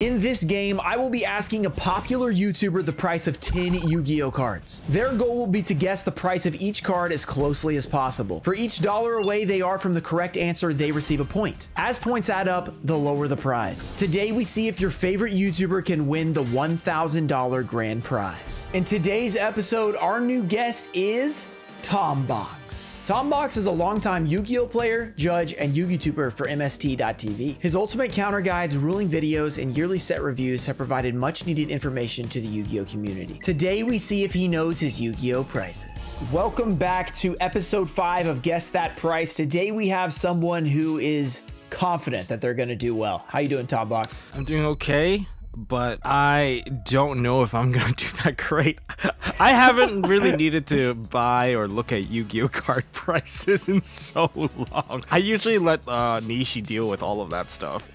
In this game, I will be asking a popular YouTuber the price of 10 Yu-Gi-Oh cards. Their goal will be to guess the price of each card as closely as possible. For each dollar away they are from the correct answer, they receive a point. As points add up, the lower the prize. Today, we see if your favorite YouTuber can win the $1,000 grand prize. In today's episode, our new guest is Tombox. Tombox is a longtime Yu-Gi-Oh player, judge, and Yu-Gi-Tuber for MST.TV. His ultimate counter guides, ruling videos, and yearly set reviews have provided much needed information to the Yu-Gi-Oh community. Today we see if he knows his Yu-Gi-Oh prices. Welcome back to episode 5 of Guess That Price. Today we have someone who is confident that they're going to do well. How you doing, Tombox? I'm doing okay but I don't know if I'm gonna do that great. I haven't really needed to buy or look at Yu-Gi-Oh card prices in so long. I usually let uh, Nishi deal with all of that stuff.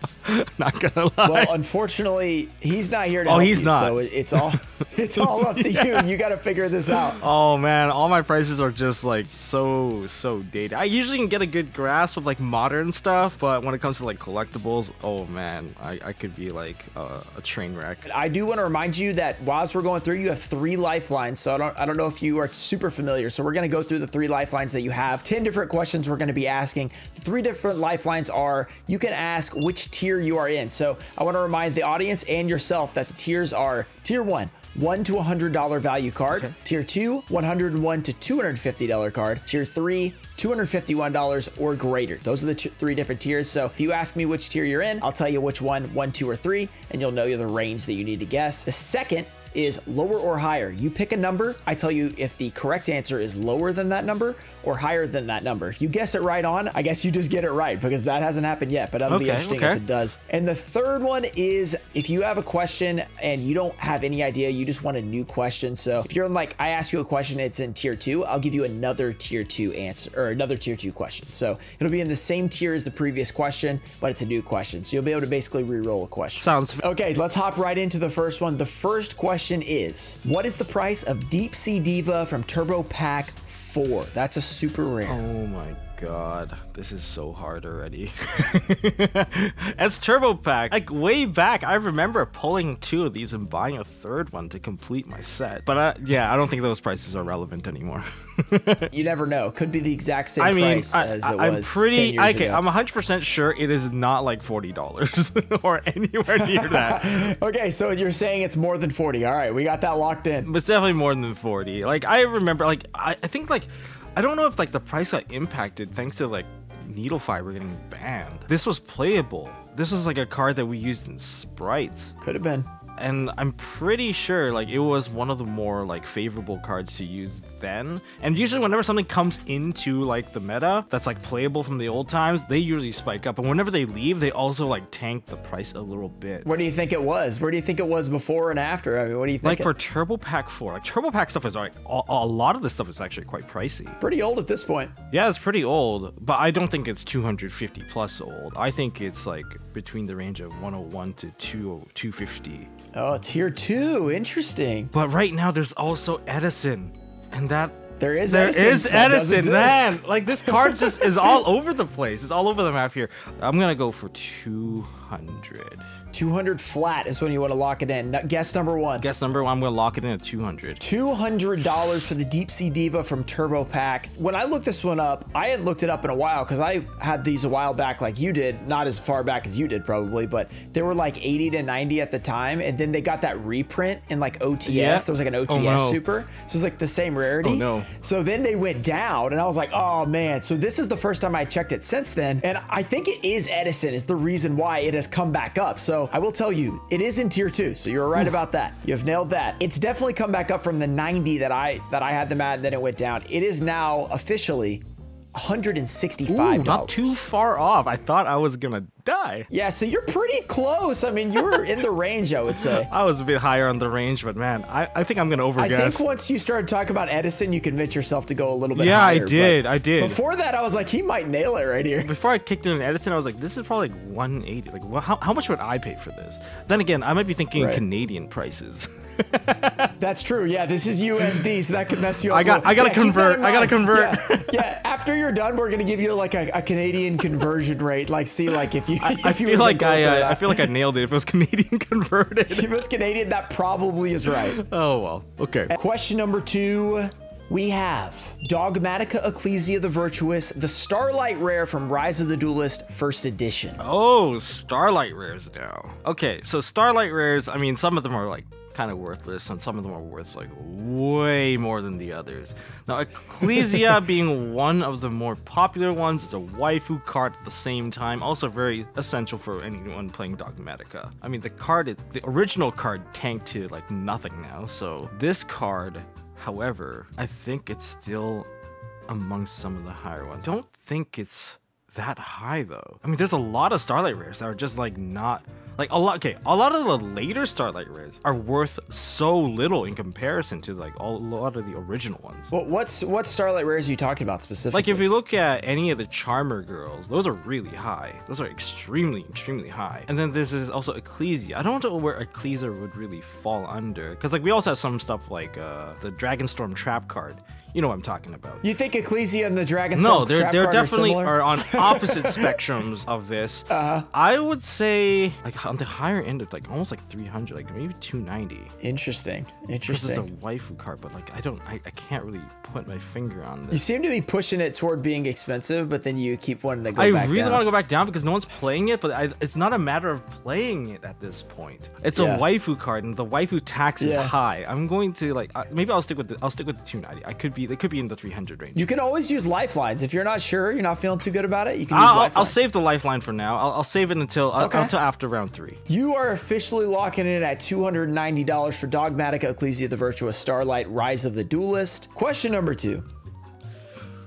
not gonna lie. Well, unfortunately, he's not here to oh, he's you, not. so it's all it's all up to yeah. you. You got to figure this out. Oh man, all my prices are just like so so dated. I usually can get a good grasp of like modern stuff, but when it comes to like collectibles, oh man, I, I could be like uh, a train wreck. I do want to remind you that whilst we're going through, you have three lifelines. So I don't, I don't know if you are super familiar. So we're going to go through the three lifelines that you have. 10 different questions we're going to be asking. The three different lifelines are you can ask which tier you are in. So I want to remind the audience and yourself that the tiers are tier one, one to $100 value card. Okay. Tier two, 101 to $250 card. Tier three, $251 or greater. Those are the three different tiers. So if you ask me which tier you're in, I'll tell you which one, one, two, or three, and you'll know the range that you need to guess. The second is lower or higher. You pick a number. I tell you if the correct answer is lower than that number or higher than that number. If you guess it right on, I guess you just get it right because that hasn't happened yet, but that'll okay, be interesting okay. if it does. And the third one is if you have a question and you don't have any idea, you just want a new question. So if you're like, I ask you a question, it's in tier two, I'll give you another tier two answer or another tier two question. So it'll be in the same tier as the previous question, but it's a new question. So you'll be able to basically re-roll a question. Sounds okay. Let's hop right into the first one. The first question is, what is the price of Deep Sea Diva from Turbo Pack 4? That's a super rare. Oh my god, this is so hard already. As Turbo Pack, like way back, I remember pulling two of these and buying a third one to complete my set. But uh, yeah, I don't think those prices are relevant anymore. you never know. Could be the exact same I mean, price I, as it I'm was. pretty okay. Ago. I'm 100 percent sure it is not like forty dollars or anywhere near that. okay, so you're saying it's more than 40. All right, we got that locked in. It's definitely more than 40. Like I remember, like I, I think like I don't know if like the price got impacted thanks to like needle fiber getting banned. This was playable. This was like a card that we used in Sprights. Could have been and I'm pretty sure like it was one of the more like favorable cards to use then. And usually whenever something comes into like the meta that's like playable from the old times, they usually spike up. And whenever they leave, they also like tank the price a little bit. Where do you think it was? Where do you think it was before and after? I mean, what do you think? Like it... for Turbo Pack 4, like Turbo Pack stuff is like a, a lot of this stuff is actually quite pricey. Pretty old at this point. Yeah, it's pretty old, but I don't think it's 250 plus old. I think it's like between the range of 101 to 2 250. Oh, tier two. Interesting. But right now, there's also Edison, and that there is there Edison. is Edison, man. Like this card just is all over the place. It's all over the map here. I'm gonna go for 200. 200 flat is when you want to lock it in. Guess number one. Guess number one, I'm going to lock it in at 200. $200 for the Deep Sea Diva from Turbo Pack. When I looked this one up, I hadn't looked it up in a while because I had these a while back like you did. Not as far back as you did probably, but they were like 80 to 90 at the time. And then they got that reprint in like OTS. Yeah. There was like an OTS oh, no. Super. So it's like the same rarity. Oh, no. So then they went down and I was like, oh man. So this is the first time I checked it since then. And I think it is Edison is the reason why it has come back up. So I will tell you, it is in tier two. So you're right hmm. about that. You have nailed that. It's definitely come back up from the 90 that I that I had them at and then it went down. It is now officially 165 Ooh, not too far off. I thought I was gonna die. Yeah, so you're pretty close. I mean, you were in the range, I would say. I was a bit higher on the range, but man, I, I think I'm gonna overguess. I think once you started talking about Edison, you convinced yourself to go a little bit yeah, higher. Yeah, I did. I did. Before that, I was like, he might nail it right here. Before I kicked in Edison, I was like, this is probably like 180. Like, well, how, how much would I pay for this? Then again, I might be thinking right. Canadian prices. That's true. Yeah, this is USD, so that could mess you up. I got. I gotta yeah, convert. I gotta convert. Yeah. yeah. After you're done, we're gonna give you like a, a Canadian conversion rate. Like, see, like if you, I, I if you feel were like closer I, to uh, that. I feel like I nailed it. If it was Canadian converted. If it was Canadian, that probably is right. oh well. Okay. Question number two. We have Dogmatika Ecclesia the Virtuous, the Starlight Rare from Rise of the Duelist First Edition. Oh, Starlight rares now. Okay, so Starlight rares. I mean, some of them are like kind of worthless, and some of them are worth like way more than the others. Now, Ecclesia being one of the more popular ones, it's a waifu card at the same time, also very essential for anyone playing Dogmatika. I mean, the card, the original card, tanked to like nothing now. So this card, however, I think it's still amongst some of the higher ones. Don't think it's that high though. I mean, there's a lot of Starlight rares that are just like not like a lot. Okay, a lot of the later Starlight rares are worth so little in comparison to like all, a lot of the original ones. Well, what's what Starlight Rares are you talking about specifically? Like if you look at any of the Charmer girls, those are really high. Those are extremely, extremely high. And then this is also Ecclesia. I don't know where Ecclesia would really fall under, because like we also have some stuff like uh, the Dragonstorm Trap card. You know what I'm talking about. you think Ecclesia and the Dragon No, they're they're definitely are, are, on opposite spectrums of this. Uh-huh. I would say like on the higher end of like almost like 300, like maybe 290. Interesting. Interesting. This is a waifu card, but like I don't, I, I can't really put my finger on You seem to be pushing it toward being expensive, but then you keep wanting to go I back really down. want to go back down because no one's playing it, but I, it's not a matter of playing it at this point. It's Yeah. a waifu card, and the waifu tax is Yeah. high. I'm going to like uh, maybe I'll stick with the I'll stick with the 290. I could be they could be in the 300 range. You can always use lifelines. If you're not sure, you're not feeling too good about it, you can use I'll, I'll, lifelines. I'll save the lifeline for now. I'll, I'll save it until uh, until after round three. You are officially locking in at $290 for Dogmatika Ecclesia the Virtuous Starlight Rise of the Duelist. Question number two.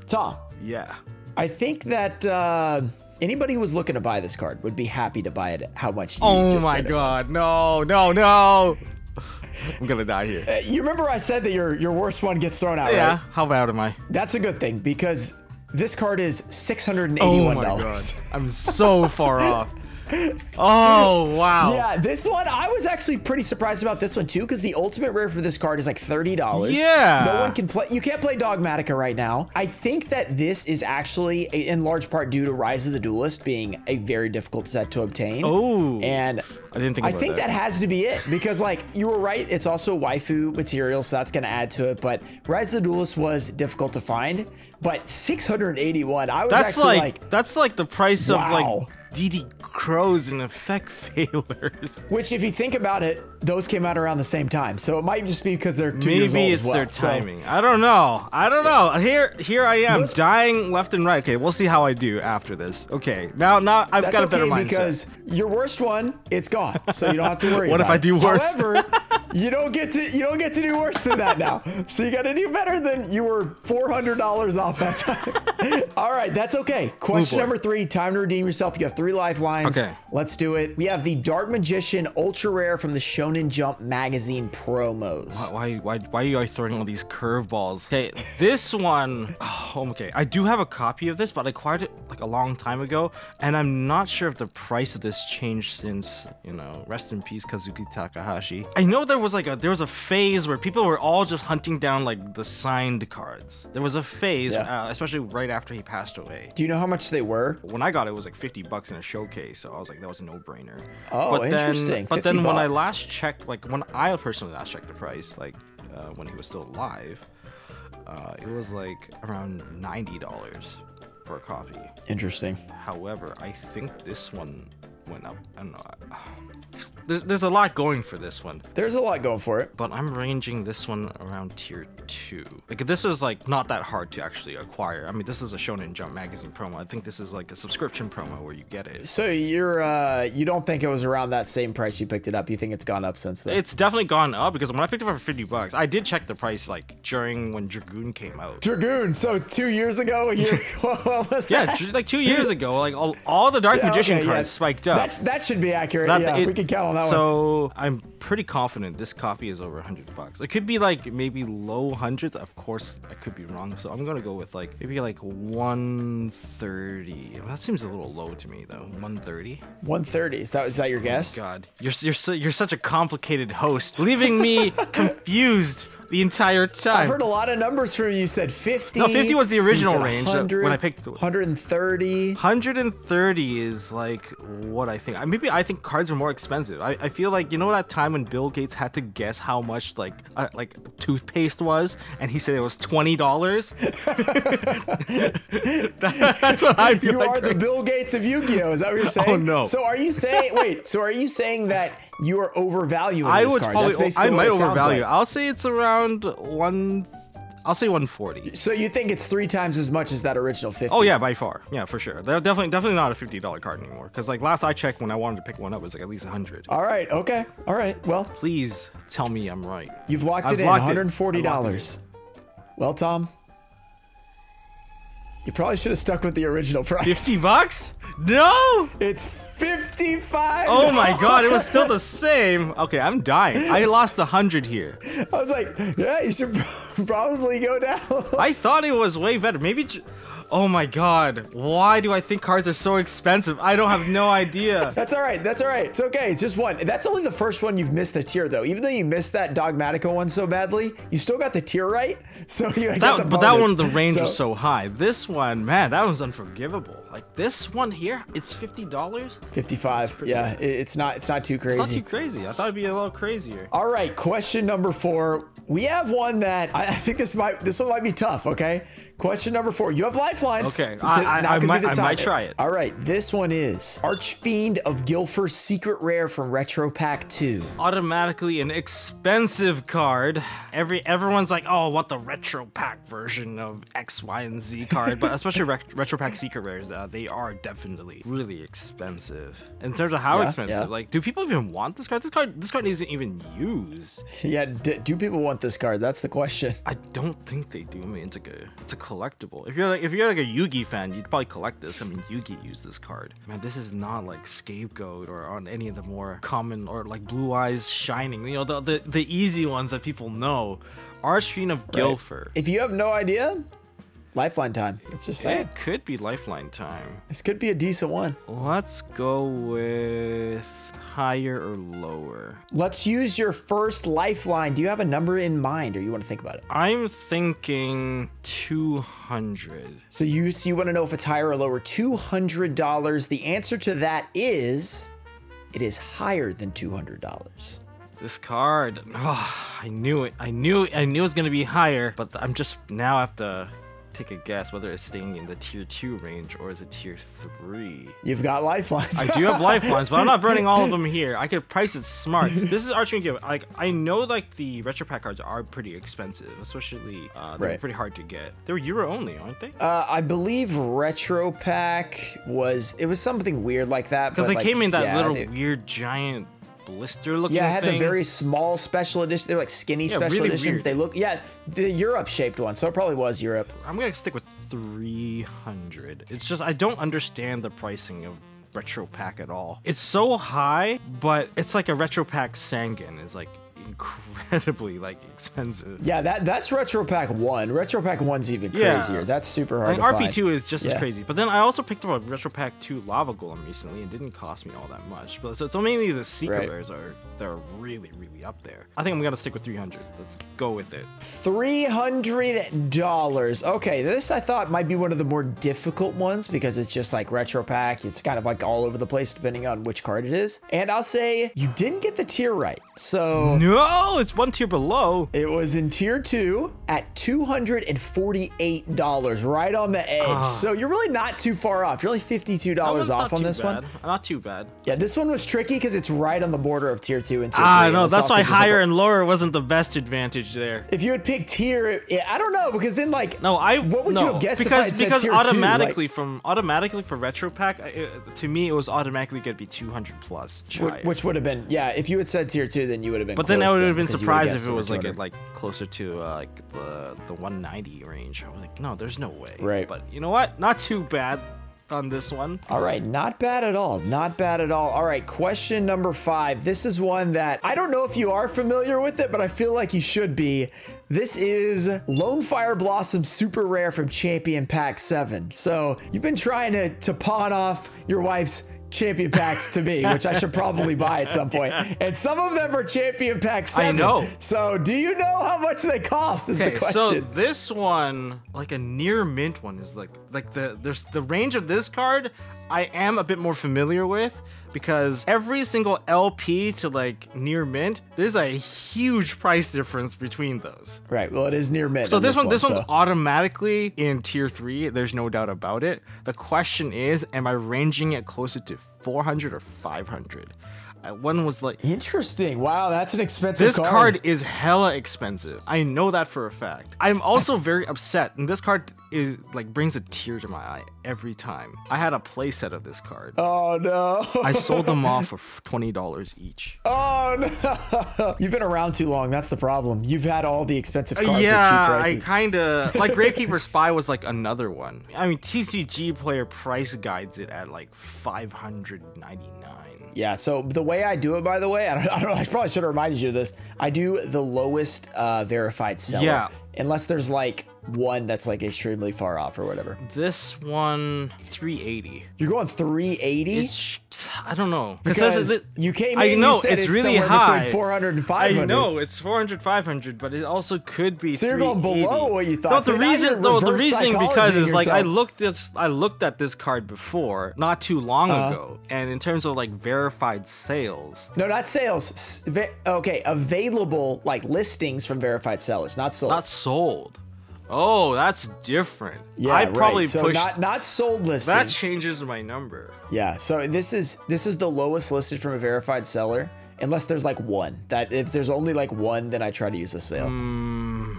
Tom, Yeah. I think that uh, anybody who was looking to buy this card would be happy to buy it at how much you Oh my it was. god, no, no, no. I'm gonna die here. Uh, You remember I said that your, your worst one gets thrown out, Yeah, right? how bad am I? That's a good thing because this card is $681. Oh my god. I'm so far off. Oh wow. Yeah, this one I was actually pretty surprised about this one too because the ultimate rare for this card is like thirty dollars. Yeah. no one can play. You can't play Dogmatika right now. I think that this is actually a, in large part due to Rise of the Duelist being a very difficult set to obtain. Oh. and I didn't think I think that. that. has to be it because like you were right. It's also waifu material, so that's gonna add to it. But Rise of the Duelist was difficult to find, but six hundred eighty-one. I was That's actually like, like that's like the price of like DD crows and Effect Veilers. Which, if you think about it, those came out around the same time. So it might just be because they're two years old Maybe it's well. their So- timing. I don't know. I don't know. Here here I am Those- dying left and right. Okay, we'll see how I do after this. Okay. Now now I've got a better okay mindset. because your worst one, it's gone, so you don't have to worry. What if I do worse? However, you don't get to you don't get to do worse than that now. So you got to do better than you were four hundred dollars off that time. All right, that's okay. Question number three: Time to redeem yourself. You have three lifelines. Okay. let's do it. We have the Dark Magician Ultra Rare from the Shonen And jump magazine promos. Why, why, why are you guys throwing all these curveballs? Okay, this one, oh, okay, I do have a copy of this, but I acquired it like a long time ago, and I'm not sure if the price of this changed since, you know, rest in peace, Kazuki Takahashi. I know there was like a, there was a phase where people were all just hunting down like the signed cards. There was a phase, Yeah. uh, especially right after he passed away. Do you know how much they were? When I got it, it was like 50 bucks in a showcase, so I was like, that was a no-brainer. Oh, but then, interesting. But 50 then when I last checked, like when I personally last checked the price, like uh, when he was still alive, uh, it was like around ninety dollars for a copy. Interesting. However, I think this one went up. I don't know. There's, there's a lot going for this one, There's a lot going for it. but I'm ranging this one around tier two. Like this is like not that hard to actually acquire. I mean, this is a Shonen Jump magazine promo. I think this is like a subscription promo where you get it. So you're uh you don't think it was around that same price you picked it up? You think it's gone up since then? It's definitely gone up because when I picked it up for 50 bucks, I did check the price like during when Dragoon came out. Dragoon. So two years ago, a year. what was Yeah, that? ju- like two years ago, like all, all the Dark Magician okay, cards yeah. spiked up. That's, that should be accurate. That- yeah, it- we can count on that one. so I'm pretty confident this copy is over 100 bucks. It could be like maybe low hundreds. Of course, I could be wrong. So I'm gonna go with like maybe like 130. That seems a little low to me though. 130. 130. Is that is that your oh guess? God, you're you're you're such a complicated host, leaving me confused the entire time. I've heard a lot of numbers from you. You said 50. No, 50 was the original range, uh, 100, when I picked 130. 130 is like what I think. Maybe I think cards are more expensive. I, I feel like you know that time when Bill Gates had to guess how much like uh, like toothpaste was, and he said it was twenty dollars. That's what I feel You like. are the Bill Gates of Yu-Gi-Oh! Is that what you're saying? Oh, no. So are you saying wait? So are you saying that you are overvaluing I this would card? probably. I might overvalue. like. I'll say it's around one. I'll say 140. So you think it's three times as much as that original 50? Oh yeah, by far. Yeah, for sure. They're definitely definitely not a fifty dollar card anymore. Because like last I checked, when I wanted to pick one up, it was like at least hundred. All right. Okay. All right. Well, Please tell me I'm right. you've locked I've it in. locked it. 140 I've locked it dollars. Well, Tom, you probably should have stuck with the original price. Fifty bucks? No! It's 55. Oh my god, it was still the same. Okay, I'm dying. I lost a hundred here. I was like, yeah, you should probably go down. I thought it was way better. Maybe. Oh my god, why do I think cards are so expensive? I don't have no idea. That's all right. That's all right. It's okay. It's just one. That's only the first one you've missed the tier though. Even though you missed that Dogmatico one so badly, you still got the tier right. So you got the That, but that one, the range So- was so high. This one, man, that was unforgivable. Like this one here, it's fifty dollars. 55. Yeah, it- it's not. It's not too crazy. Not crazy. too crazy. I thought it'd be a little crazier. All right, question number four. We have one that I, I think this might this one might be tough. Okay, question number four. You have lifelines. Okay, so I- I- now I could be might- the I might try it. All right, this one is Archfiend of Gilfer's Secret Rare from Retro Pack Two. Automatically an expensive card. Every everyone's like, oh, what the retro pack version of X, Y, and Z card, but especially rec- retro pack secret rares, uh, they are definitely really expensive. In terms of how Yeah, expensive, yeah. like, do people even want this card? This card, this card isn't even used. Yeah, d- do people want this card? That's the question. I don't think they do. I mean, it's a it's a collectible. If you're like if you're like a Yugi fan, you'd probably collect this. I mean, Yugi used this card. Man, this is not like Scapegoat or on any of the more common or like Blue Eyes Shining. You know, the the, the easy ones that people know. Archfiend of Gilfer. If you have no idea, Lifeline time. It's just saying. It could be Lifeline time. This could be a decent one. Let's go with higher or lower. Let's use your first lifeline. Do you have a number in mind or you want to think about it? I'm thinking 200. So you so you want to know if it's higher or lower. $200. The answer to that is it is higher than $200. This card, oh, I knew it. I knew I knew it was gonna be higher, but I'm just now have to take a guess whether it's staying in the tier two range or is it tier three. You've got lifelines. I do have lifelines, but I'm not burning all of them here. I could price it smart. This is Archie and Like I know, like the retro pack cards are pretty expensive, especially uh, they're Right. pretty hard to get. They're Euro only, aren't they? Uh, I believe Retro Pack was it was something weird like that. Because they like, came in that yeah, little they- weird giant blister looking Yeah, I had thing. the very small special edition. They're like skinny Yeah, special really editions. weird. They look yeah, the Europe shaped one. So it probably was Europe. I'm gonna stick with 300. It's just I don't understand the pricing of retro pack at all. It's so high, but it's like a retro pack Sangan is like incredibly like expensive. Yeah, that that's Retro Pack one. Retro Pack one's even Yeah. crazier. That's super hard Like to find. RP2 is just Yeah. as crazy. But then I also picked up a Retro Pack 2 Lava Golem recently and didn't cost me all that much. But so, so mainly the secret Right. rares are they're really really up there. I think I'm gonna stick with 300. Let's go with it. Three hundred dollars. Okay, this I thought might be one of the more difficult ones because it's just like retro pack. It's kind of like all over the place depending on which card it is. And I'll say you didn't get the tier right. So No, it's one tier below. it was in tier two at two hundred and forty-eight dollars, right on the edge. So you're really not too far off. You're only $52 off on this bad. one. Not too bad. Yeah, this one was tricky because it's right on the border of tier two and tier Ah, three. no, and it's that's why higher and lower wasn't the best advantage there. If you had picked tier, I don't know because then like No, I. What would no, you have guessed because said because tier two, like- automatically from automatically for retro pack, it, to me it was automatically gonna be 200 plus. Wh- higher. Which would have been, yeah. If you had said tier two, then you would have been. but then I would have been because you would've surprised if it was like 200. at, like closer to uh, like the the 190 range. I was like, no, there's no way. Right. But you know what? Not too bad on this one. All right, not bad at all. Not bad at all. All right, question number five. This is one that I don't know if you are familiar with it, but I feel like you should be. This is Lone Fire Blossom Super Rare from Champion Pack 7. So you've been trying to, to pawn off your wife's champion packs to me, which I should probably buy at some point. And some of them are champion pack seven. know. So do you know how much they cost? Is the question. so this one, like a near mint one, is like like the there's the range of this card. I am a bit more familiar with because every single LP to like near mint, there's a huge price difference between those. right. Well, it is near mint. So this one, this so- one's automatically in tier three. There's no doubt about it. The question is, am I ranging it closer to 400 or 500? Uh, One was like interesting. Wow, that's an expensive this card. card is hella expensive. I know that for a fact. I'm also very upset, and this card is like brings a tear to my eye every time. I had a playset of this card. Oh no. I sold them off for twenty dollars each. Oh no! You've been around too long. That's the problem. You've had all the expensive cards Uh, yeah, at cheap I kind of like Gravekeeper Spy was like another one. I mean, TCG player price guides it at like five hundred ninety nine. yeah. So the way I do it, by the way, I don't, I don't know. I probably should have reminded you of this. I do the lowest uh, verified seller. Yeah. Unless there's like one that's like extremely far off or whatever. This one, three eighty. You're going 380 It's I don't know because it- you came in. I and know it's it's really high. between 400 and 500. I know it's 400, 500, but it also could be. So you're going below what you thought. No, So the reason, no, the reasoning because is like I looked at I looked at this card before, not too long Uh-huh. ago, and in terms of like verified sales, No, not sales. Okay, available like listings from verified sellers, not sold. not sold. Oh, that's different. yeah, I'd probably right. So push. not not sold listings. that changes my number. Yeah, so this is this is the lowest listed from a verified seller, unless there's like one. That if there's only like one, then I try to use a sale. Mm.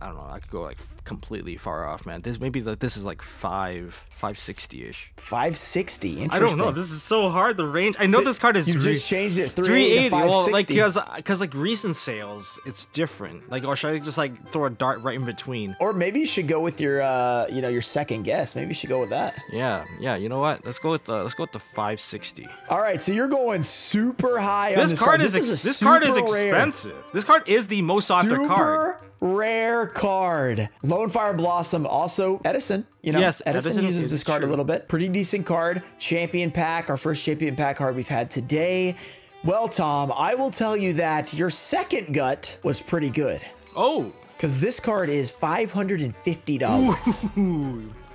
I don't know. I could go like completely far off, man. This maybe like this is like five, five sixty ish. Five sixty. Interesting. I don't know. This is so hard. The range. I know So this card is you re- just changed it 380. 380 to Well, like 560. because because like recent sales, it's different. Like, or should I just like throw a dart right in between? Or maybe you should go with your uh, you know, your second guess. Maybe you should go with that. Yeah, yeah. You know what? Let's go with the let's go with the 560. All right, so you're going super high on This, this card is This ex- a this card is super rare- expensive. This card is the most sought after super card. rare card. Lone Fire Blossom, also Edison. You know, Yes, Edison, Edison uses this card a little bit. Pretty decent card. Champion pack, our first champion pack card we've had today. Well, Tom, I will tell you that your second gut was pretty good. Oh, Because this card is $550.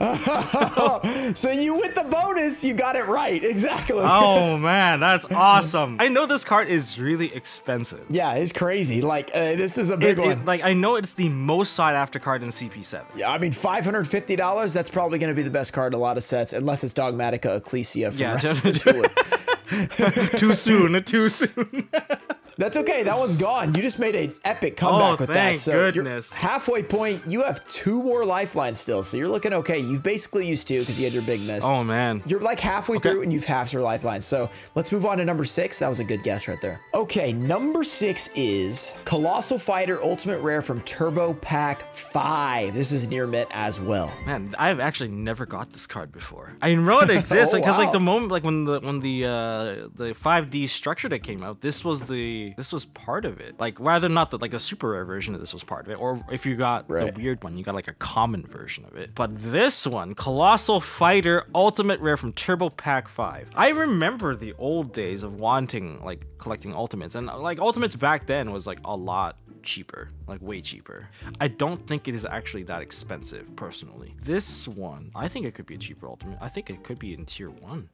so you with the bonus, you got it right. Exactly. oh man, that's awesome. I know this card is really expensive. Yeah, it's crazy. Like, uh, this is a big It- it- one. like I know it's the most sought after card in CP7. Yeah, I mean, five hundred fifty dollars. That's probably going to be the best card in a lot of sets, unless it's Dogmatika Ecclesia from Yeah, Rise just- the too soon, too soon. That's okay. That one's gone. You just made an epic comeback Oh, with that. So you're goodness. halfway point. You have two more lifelines still, so you're looking okay. You've basically used two because you had your big miss. oh man. You're like halfway through and you've halved your lifeline. So let's move on to number six. That was a good guess right there. Okay, number six is Colossal Fighter Ultimate Rare from Turbo Pack 5. This is near mint as well. Man, I've actually never got this card before. I know it exists Oh, because wow. like the moment, like when the when the uh the 5D structure that came out, this was the this was part of it. Like rather not the like the super rare version of this was part of it, or if you got Right. the weird one, you got like a common version of it. But this one, Colossal Fighter Ultimate Rare from Turbo Pack 5. I remember the old days of wanting like collecting ultimates, and like ultimates back then was like a lot cheaper, like way cheaper. I don't think it is actually that expensive personally. This one, I think it could be a cheaper ultimate. I think it could be in tier one,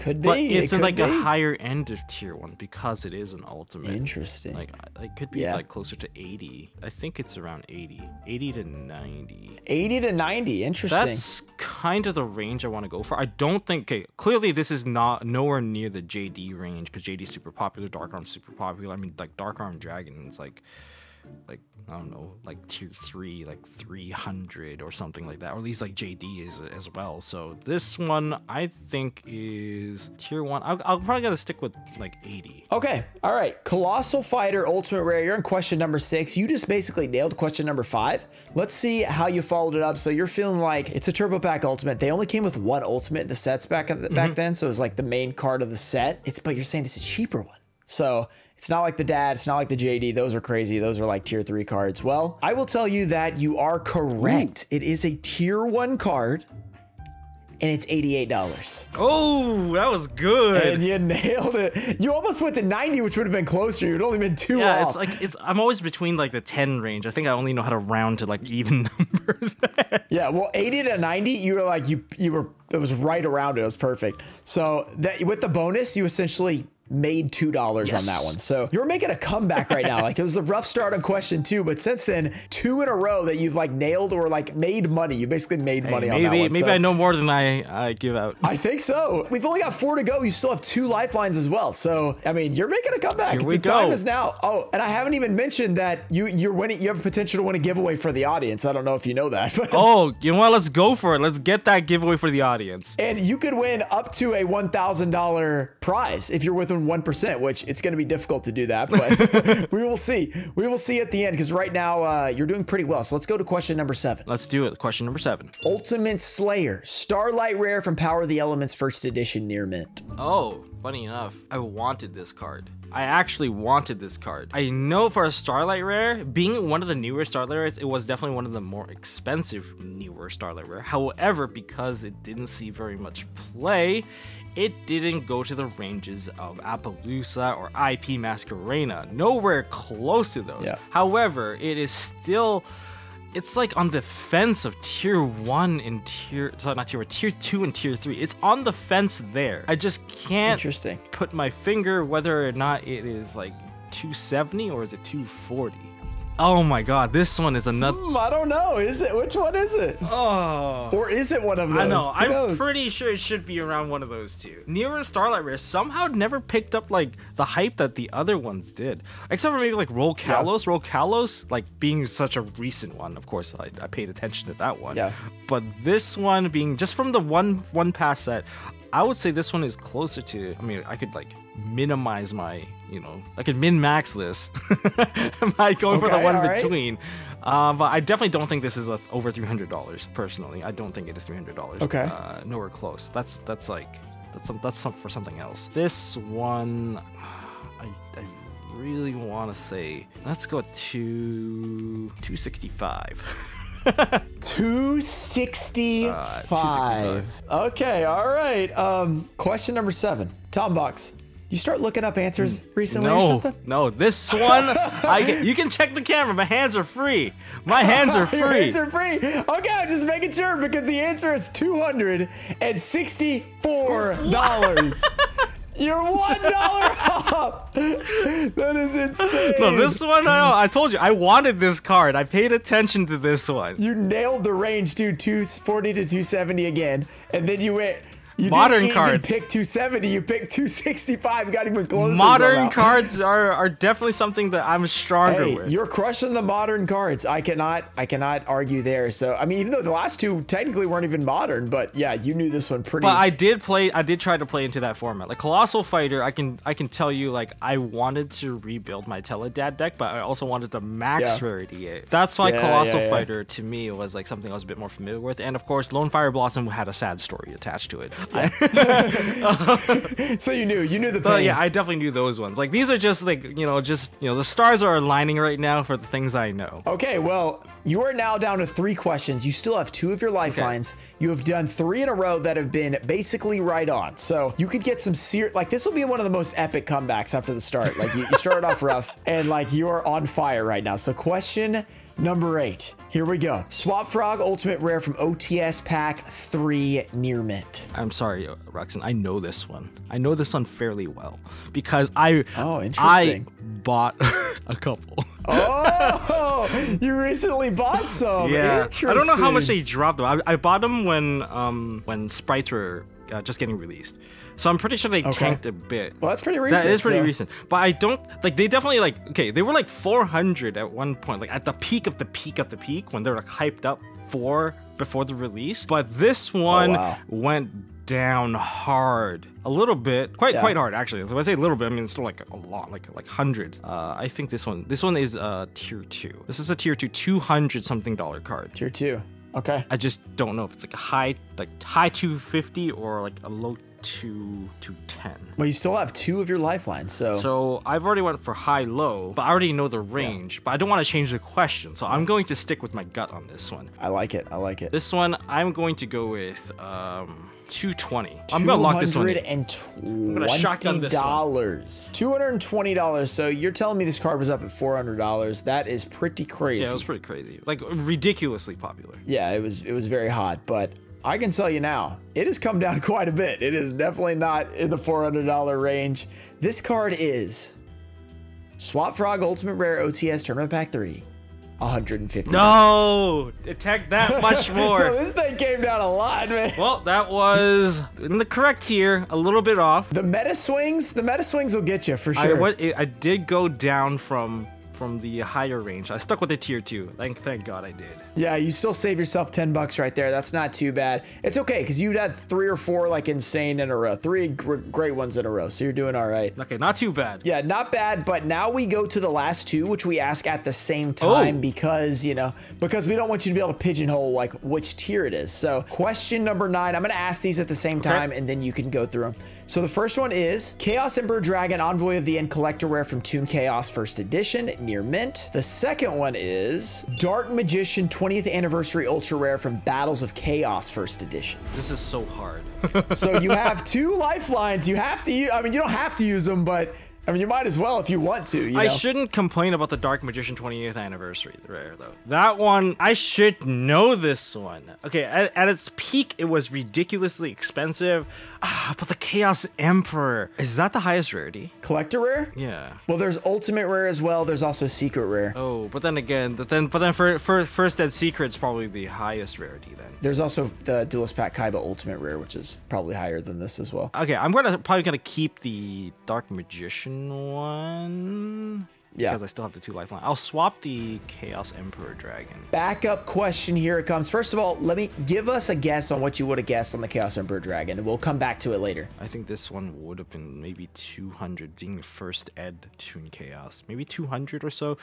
Could be. but it it's could like a higher end of tier one because it is an ultimate. Interesting. Like uh, it could be Yeah. like closer to 80. I think it's around 80, 80 to 90. 80 to 90. Interesting. That's kind of the range I want to go for. I don't think. Okay, clearly this is not nowhere near the JD range because JD is super popular, Dark Arm's super popular. I mean, like Dark Arm Dragon is like, like I don't know, like tier three, like 300 or something like that, or at least like JD is as well. So this one I think is tier one. I'll, I'll probably gotta stick with like 80. Okay. All right. Colossal Fighter Ultimate Rare. You're in question number six. You just basically nailed question number five. Let's see how you followed it up. So you're feeling like it's a Turbo Pack Ultimate. They only came with one Ultimate in the sets back back mm-hmm. then, so it was like the main card of the set. It's but you're saying it's a cheaper one. So it's not like the dad, it's not like the JD. Those are crazy. Those are like tier three cards. Well, I will tell you that you are correct. It is a tier one card. and it's $88. Oh, that was good. And you nailed it. You almost went to 90, which would have been closer. You'd only been two yeah, off. it's like it's. I'm always between like the 10 range. I think I only know how to round to like even numbers. Yeah, well, 80 to 90, you were like you you were it was right around it. It was perfect. So that with the bonus, you essentially made two dollars Yes. on that one. So you're making a comeback right now. Like it was a rough start on question two, but since then, two in a row that you've like nailed or like made money. You basically made money on that maybe one. maybe So I know more than I I give out. I think so. We've only got four to go. You still have two lifelines as well. So I mean, you're making a comeback. Here we the time is now. Oh, and I haven't even mentioned that you you're winning. You have potential to win a giveaway for the audience. I don't know if you know that, but Oh, you know what? Let's go for it. Let's get that giveaway for the audience. And you could win up to a $1,000 prize if you're within 1%, which it's going to be difficult to do that, but we will see. We will see at the end because right now uh, you're doing pretty well. So let's go to question number seven. Let's do it. Question number seven. Ultimate Slayer, Starlight Rare from Power of the Elements First Edition Near Mint. Oh, funny enough, I wanted this card. I actually wanted this card. I know for a Starlight Rare, being one of the newer Starlight Rares, it was definitely one of the more expensive newer Starlight Rare. However, because it didn't see very much play, it didn't go to the ranges of Apollousa or IP Masquerena. Nowhere close to those. Yeah. However, it is still it's like on the fence of tier one and tier sorry not tier one, tier two and tier three. It's on the fence there. I just can't Interesting. put my finger whether or not it is like 270 or is it 240. Oh my god, this one is another. Hmm, I don't know. Is it? Which one is it? Oh. Or is it one of those? I know. Who I'm knows? pretty sure it should be around one of those two. Newer Starlight Rare somehow never picked up like the hype that the other ones did, except for maybe like Roll Kalos. Roll Kalos, like being such a recent one. Of course, I, I paid attention to that one. Yeah. But this one being just from the one one pass set, I would say this one is closer to. I mean, I could like minimize my, you know, I could min max this by going for the one right. between. Uh, but I definitely don't think this is a, over three hundred dollars. Personally, I don't think it is three hundred dollars. Okay. Uh, nowhere close. That's that's like that's some, that's some, for something else. This one, I, I really want to say let's go to two sixty five. 265. okay, all right. Um, question number seven. Tom Box, you start looking up answers mm. recently or No, something? no, this one I can, you can check the camera. My hands are free. My hands are free. Your hands are free. Okay, I'm just making sure because the answer is two hundred and sixty-four dollars. You're one dollar off. That is insane. no, this one I. I told you I wanted this card. I paid attention to this one. you nailed the range, dude. Two forty to two seventy again, and then you went. You Modern didn't cards. Even pick 270. You picked 265. You got even closer. Modern cards are, are definitely something that I'm stronger Hey, with. you're crushing the modern cards. I cannot, I cannot argue there. So, I mean, even though the last two technically weren't even modern, but yeah, you knew this one pretty. But I did play. I did try to play into that format. Like Colossal Fighter, I can I can tell you like I wanted to rebuild my Teledad deck, but I also wanted to max Yeah. rarity. it. That's why Yeah, Colossal yeah. Fighter to me was like something I was a bit more familiar with. And of course, Lone Fire Blossom had a sad story attached to it. I- so you knew, you knew the pain. yeah, I definitely knew those ones. Like these are just like you know just you know the stars are aligning right now for the things I know. Okay, well, you are now down to three questions. You still have two of your lifelines. You have done three in a row that have been basically right on. So you could get some ser like this will be one of the most epic comebacks after the start. Like you, you started off rough and like you are on fire right now. So question number eight. Here we go. Swap Frog Ultimate Rare from OTS Pack 3 Near Mint. I'm sorry, Ruxin. I know this one. I know this one fairly well because I Oh, interesting. I bought a couple. Oh, you recently bought some. Yeah, I don't know how much they dropped them. I, I bought them when um when Sprights were uh, just getting released, so I'm pretty sure they tanked a bit. Well, that's pretty recent. That is pretty so- recent, but I don't like. They definitely like. Okay, they were like 400 at one point, like at the peak of the peak of the peak when they're like hyped up for before the release. But this one Oh, wow. went down hard a little bit, quite Yeah. quite hard actually. If I say a little bit, I mean it's still like a lot, like like hundred. Uh, I think this one, this one is uh tier two. This is a tier two, 200 something dollar card. Tier 2. Okay. I just don't know if it's like a high, like high 250 or like a low two to ten. Well, you still have two of your lifelines, so, So I've already went for high low, but I already know the range. But I don't want to change the question, so I'm going to stick with my gut on this one. I like it. I like it. This one I'm going to go with um 220. I'm gonna lock this one. in. gonna shotgun this dollars. Two hundred and twenty dollars. So you're telling me this card was up at four hundred dollars? That is pretty crazy. Yeah, it was pretty crazy. Like ridiculously popular. Yeah, it was it was very hot, but I can tell you now, it has come down quite a bit. It is definitely not in the $400 range. This card is Swap Frog Ultimate Rare OTS Tournament Pack 3. 150. No, attack that much more. so this thing came down a lot, man. Well, that was in the correct tier, a little bit off. The meta swings, the meta swings will get you for I, sure. what, I did go down from from the higher range. I stuck with the tier two. Thank thank God I did. Yeah, you still save yourself 10 bucks right there. That's not too bad. It's okay because you had three or four like insane in a row, three gr great ones in a row. So you're doing all right. Okay, not too bad. Yeah, not bad. But now we go to the last two, which we ask at the same oh. time Oh. because, you know, because we don't want you to be able to pigeonhole like which tier it is. So question number nine, I'm going to ask these at the same time and then you can go through them. So the first one is Chaos Emperor Dragon Envoy of the End Collector Rare from Toon Chaos First Edition, near mint. The second one is Dark Magician 20th Anniversary Ultra Rare from Battles of Chaos First Edition. This is so hard. So you have two lifelines. You have to use, I mean, you don't have to use them, but I mean, you might as well if you want to. You know? I shouldn't complain about the Dark Magician 28th anniversary rare though. That one, I should know this one. Okay, at, at its peak, it was ridiculously expensive. Ah, but the Chaos Emperor is that the highest rarity? Collector Rare? Yeah. Well, there's Ultimate Rare as well. There's also Secret Rare. Oh, but then again, but then but then for, for first Dead Secret's probably the highest rarity then. There's also the Duelist Pack Kaiba Ultimate Rare, which is probably higher than this as well. Okay, I'm gonna probably gonna keep the Dark Magician one. Yeah. Because I still have the two lifeline. I'll swap the Chaos Emperor Dragon. Backup question here it comes. First of all, let me give us a guess on what you would have guessed on the Chaos Emperor Dragon, and we'll come back to it later. I think this one would have been maybe 200, being the first Ed Toon Chaos. Maybe 200 or so.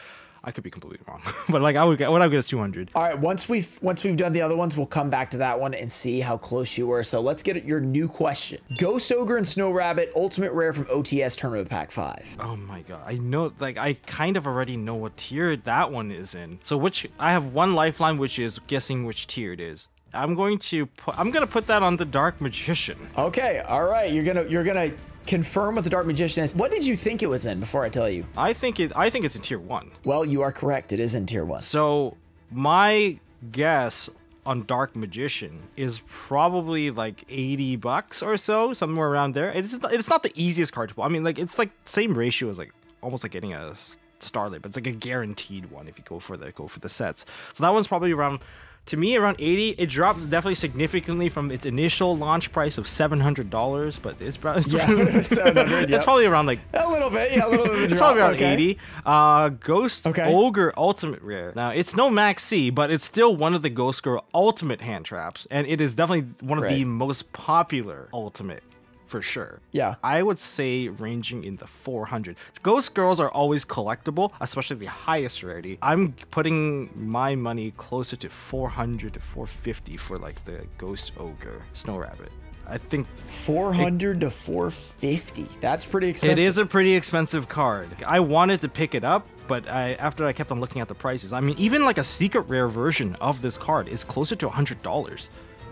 I could be completely wrong, but like I would, get- what I would guess 200. All right, once we've once we've done the other ones, we'll come back to that one and see how close you were. So let's get at your new question. Ghost Ogre and Snow Rabbit Ultimate Rare from OTS Tournament Pack 5. Oh my god, I know, like I kind of already know what tier that one is in. So which I have one lifeline, which is guessing which tier it is. I'm going to put, I'm gonna put that on the Dark Magician. Okay, all right. You're gonna you're gonna confirm what the Dark Magician is. What did you think it was in before I tell you? I think it, I think it's in tier one. Well, you are correct. It is in tier one. So my guess on Dark Magician is probably like 80 bucks or so, somewhere around there. It's it's not the easiest card to pull. I mean, like it's like same ratio as like almost like getting a Starlight, but it's like a guaranteed one if you go for the go for the sets. So that one's probably around. To me, around 80, it dropped definitely significantly from its initial launch price of $700, but it's, pro- it's, Yeah, 700, it's probably around like A little bit, yeah, a little bit it's probably around okay. 80. Uh, Ghost Okay. Ogre Ultimate Rare. Now, it's no Maxx C, but it's still one of the Ghost Girl Ultimate hand traps, and it is definitely one of the most popular Ultimate. For sure. Yeah. I would say ranging in the 400. Ghost Girls are always collectible, especially the highest rarity. I'm putting my money closer to 400 to 450 for like the Ghost Ogre Snow Rabbit. I think 400 to 450. That's pretty expensive. it is a pretty expensive card. I wanted to pick it up, but I after I kept on looking at the prices, I mean, even like a secret rare version of this card is closer to hundred dollars,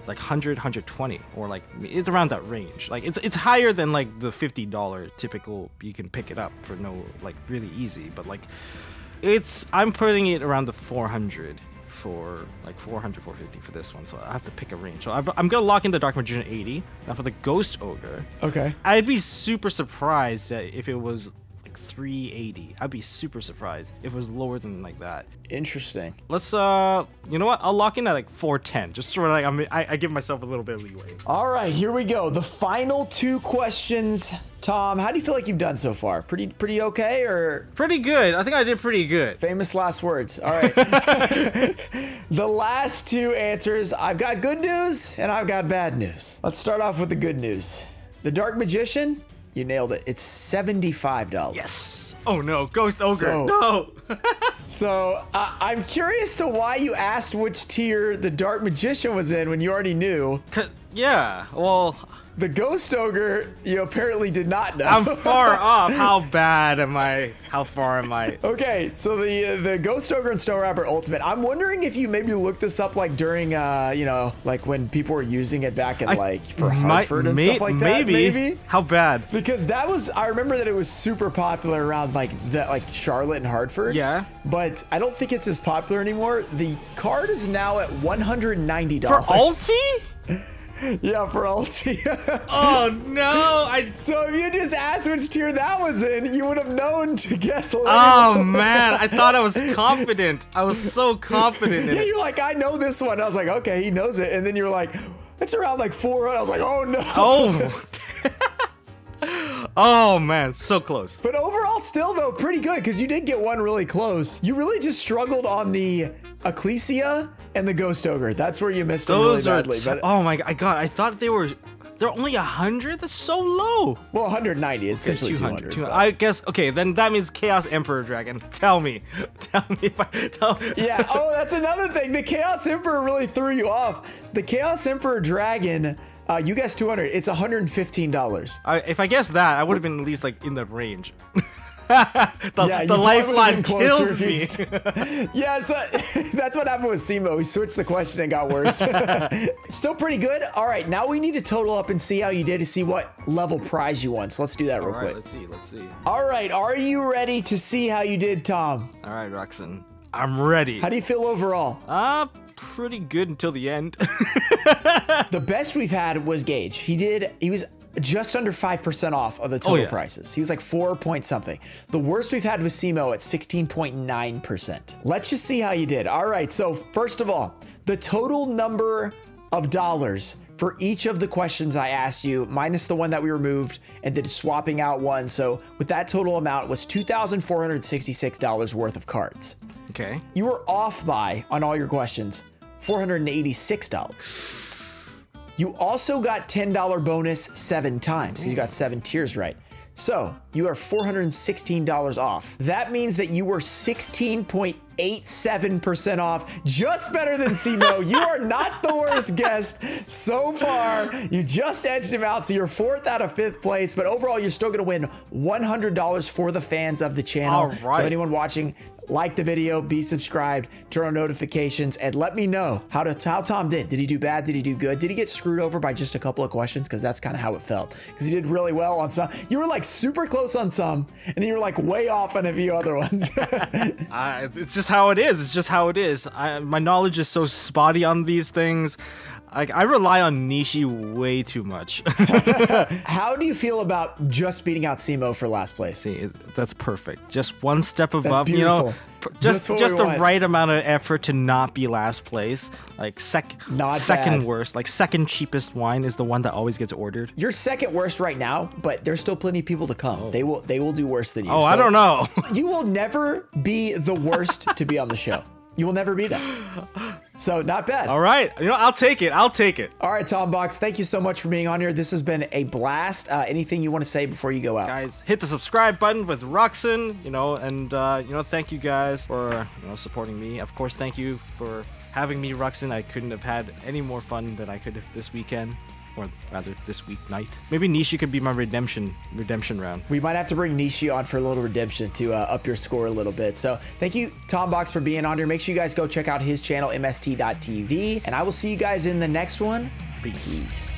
like 100, 120, or like it's around that range. Like it's it's higher than like the fifty dollar typical. You can pick it up for no like really easy, but like it's I'm putting it around the 400 for like 400 450 for this one so i have to pick a range so I've, i'm gonna lock in the dark magician 80 now for the ghost ogre Okay. I'd be super surprised that if it was like 380. I'd be super surprised if it was lower than like that. Interesting. Let's uh, you know what? I'll lock in at like 410. Just sort of like I'm, I, I give myself a little bit of leeway. All right, here we go. The final two questions. Tom, how do you feel like you've done so far? Pretty pretty okay or Pretty good. I think I did pretty good. famous last words? All right. the last two answers, I've got good news and I've got bad news. Let's start off with the good news. The Dark Magician, you nailed it. It's $75. Yes. Oh no, ghost ogre. So- no. So uh, I'm curious to why you asked which tier the Dark Magician was in when you already knew. 'Cause- yeah. Well, The Ghost Ogre, you apparently did not know. I'm far off. How bad am I? How far am I? Okay, so the uh, the Ghost Ogre and Snow Rabbit Ultimate. I'm wondering if you maybe looked this up like during uh you know like when people were using it back in I- like for might- Hartford and may- stuff like that. maybe. Maybe. How bad? Because that was, I remember that it was super popular around like that, like Charlotte and Hartford. Yeah. But I don't think it's as popular anymore. The card is now at one hundred ninety dollars For dollars. Yeah, for Ulti. Oh no! I. so if you just asked which tier that was in, you would have known to guess. Oh man! I thought I was confident. I was so confident in Yeah, you're like, I know this one. I was like, okay, he knows it. And then you're like, it's around like four. I was like, oh no. Oh. oh man, so close. But overall, still though, pretty good because you did get one really close. You really just struggled on the Ecclesia and the Ghost Ogre. That's where you missed them really badly. but oh my god! I thought they were. They're only a hundred. That's so low. well, 190 is essentially 200. 200. but- I guess. Okay, then that means Chaos Emperor Dragon. Tell me. Tell me if I. Tell, yeah. Oh, that's another thing. The Chaos Emperor really threw you off. The Chaos Emperor Dragon. Uh, you guessed 200. It's 115 dollars. I, if I guessed that, I would have been at least like in the range. The Yeah, the lifeline been closer killed me. if Yeah, so that's what happened with Simo. He switched the question and got worse. Still pretty good. All right, now we need to total up and see how you did to see what level prize you won. So let's do that real All right, quick. let's see. Let's see. All right, are you ready to see how you did, Tom? All right, Ruxin. I'm ready. How do you feel overall? Uh, pretty good until the end. The best we've had was Gage. He did, he was just under 5% off of the oh, total yeah. prices. He was like 4 point something. The worst we've had was Simo at 16.9%. Let's just see how you did. All right, so first of all, the total number of dollars for each of the questions I asked you, minus the one that we removed, and then swapping out one. So with that total amount was $2,466 worth of cards. okay. You were off by, on all your questions, $486. You also got $10 bonus seven times. You got seven tiers right. So you are $416 off. That means that you were 16.87% off, just better than Simo. you are not the worst guest so far. You just edged him out, so you're fourth out of fifth place. But overall, you're still gonna win $100 for the fans of the channel. So anyone watching, like the video, be subscribed, turn on notifications, and let me know how to how Tom did. Did he do bad? Did he do good? Did he get screwed over by just a couple of questions? Because that's kind of how it felt. Because he did really well on some. You were like super close on some, and then you were like way off on a few other ones. It's just how it is. It's just how it is. I, my knowledge is so spotty on these things. Like I rely on Nishi way too much. how do you feel about just beating out Simo for last place? See, that's perfect. Just one step above, you know. Just Just just, the want. right amount of effort to not be last place. Like sec Not second bad. worst. Like second cheapest wine is the one that always gets ordered. You're second worst right now, but there's still plenty of people to come. Oh. They will they will do worse than you. Oh, I don't know. you will never be the worst to be on the show. You will never be that. So not bad. All right, you know I'll take it. I'll take it. All right, Tom Box, thank you so much for being on here. This has been a blast. Uh, anything you want to say before you go out? guys hit the subscribe button with Ruxin, you know, and uh, you know, thank you guys for you know supporting me. Of course, thank you for having me, Ruxin. I couldn't have had any more fun than I could have this weekend, or rather this week night. Maybe Nishi could be my redemption redemption round. We might have to bring Nishi on for a little redemption to uh, up your score a little bit. So thank you, Tom Box, for being on here. Make sure you guys go check out his channel, mst.tv. And I will see you guys in the next one. Peace. Peace.